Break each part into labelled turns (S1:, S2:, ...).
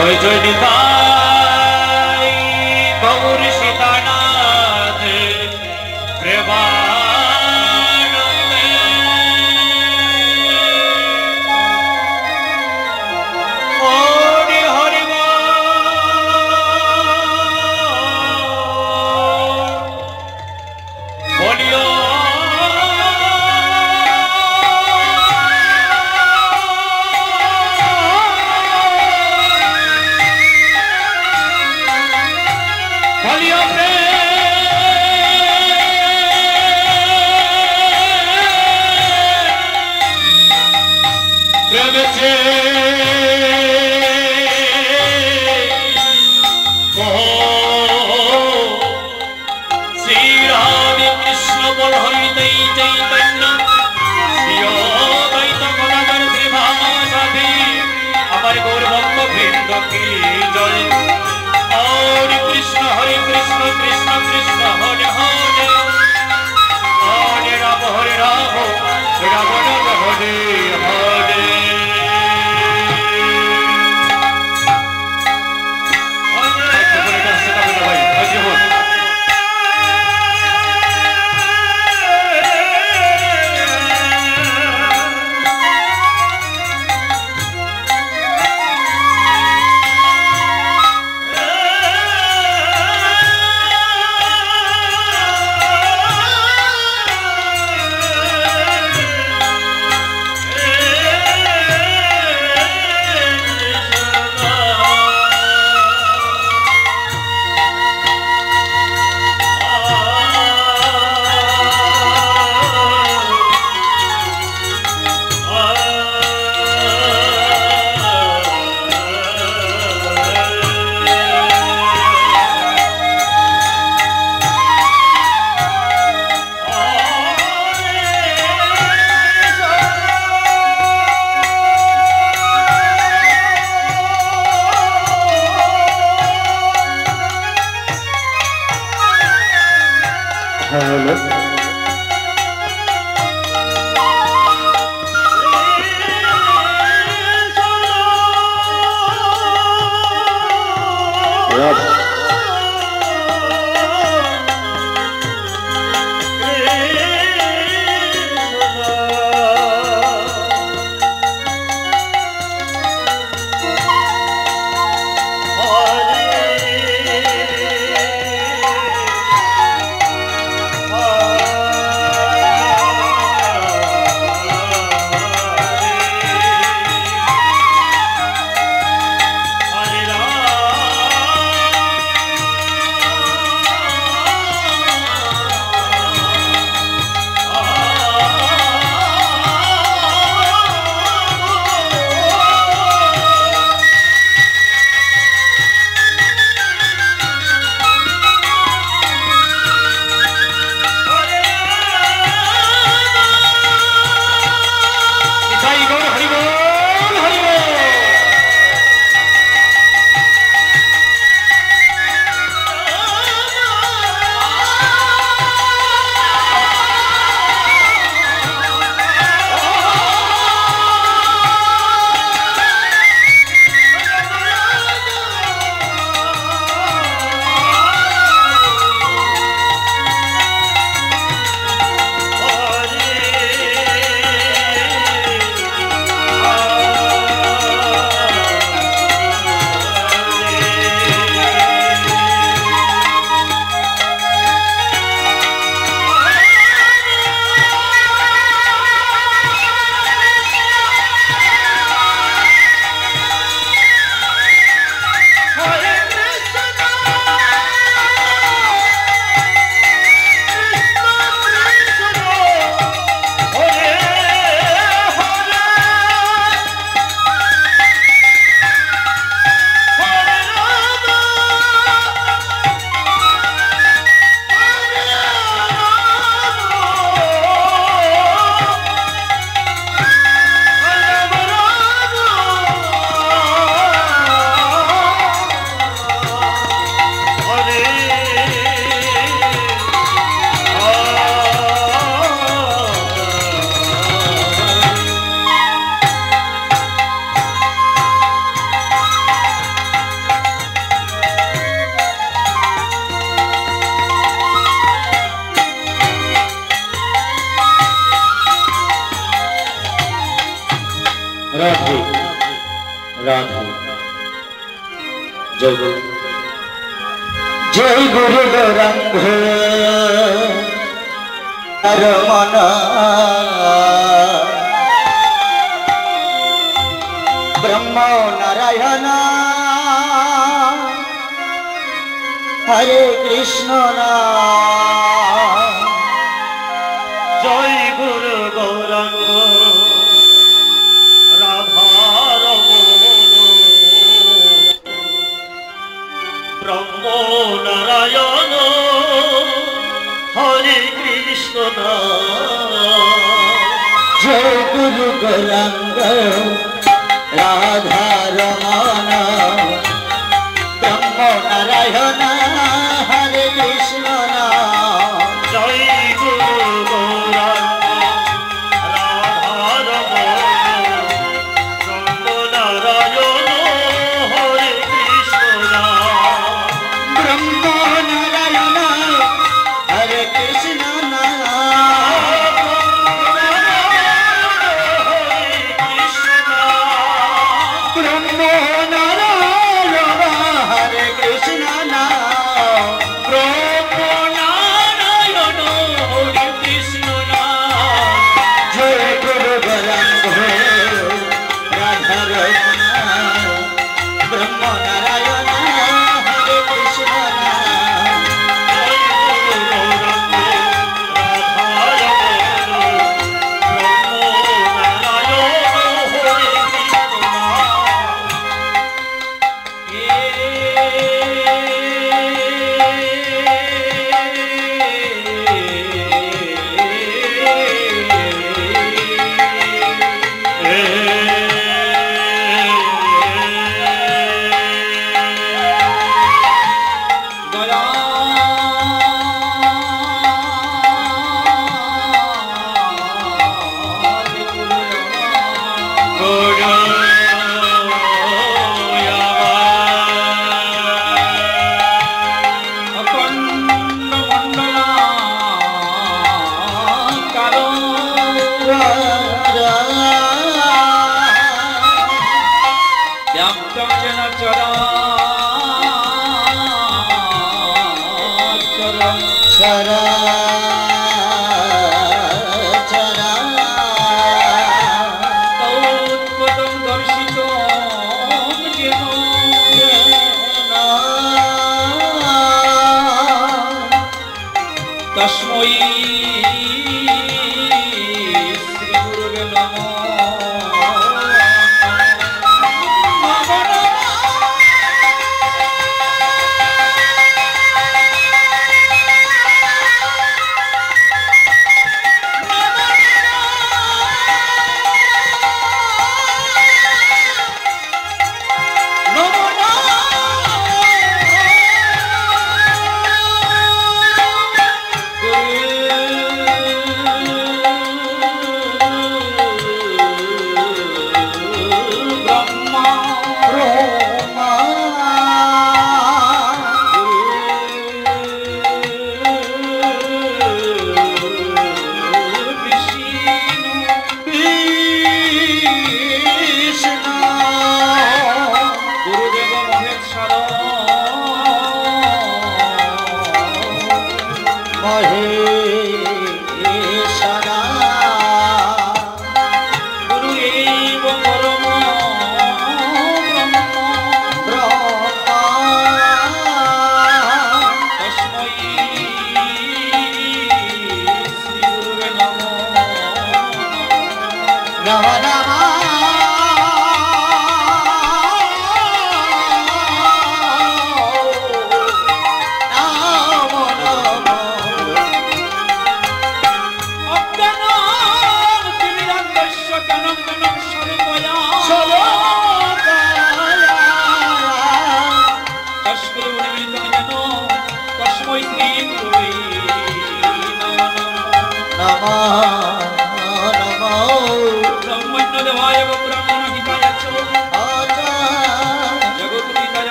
S1: 醉醉的吧。কি জয় হরে কৃষ্ণ হরে কৃষ্ণ কৃষ্ণ কৃষ্ণ হরে হরে হরে রাম হরে Ram Ram Rob রাখো জয় গুরু জয় গুরু রাখো আর মনা ব্রহ্ম নারায়ণ হরে কৃষ্ণ না জয় গুরু গৌরাঙ্গ গৌরাঙ্গ রাধা রমণ ব্রহ্ম নারায়ণ হরে কৃষ্ণ জয়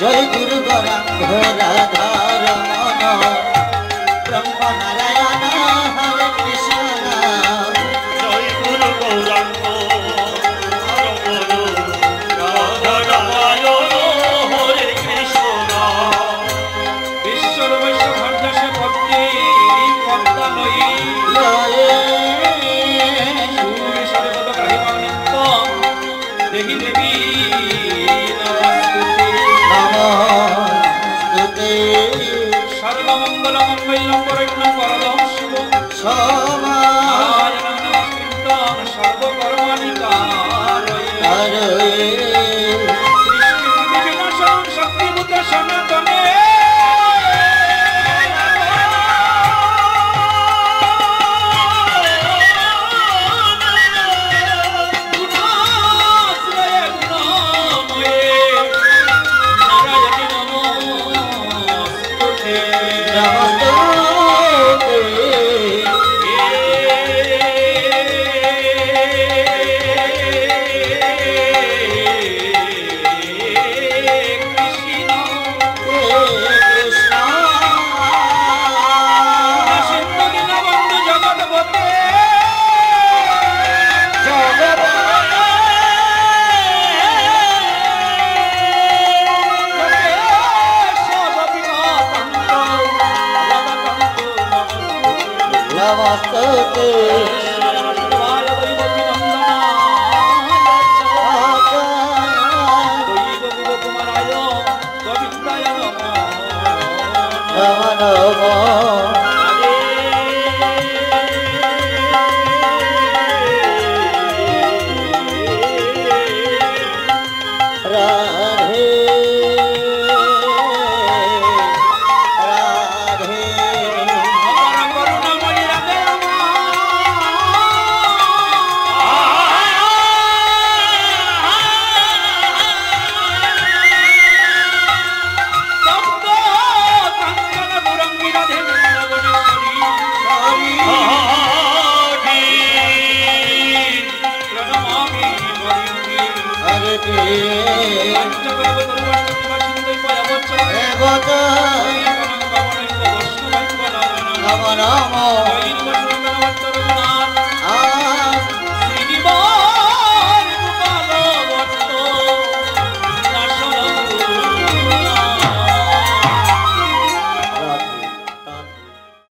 S1: जय गुरु गरा धरा धरा 让。Oh, নম নম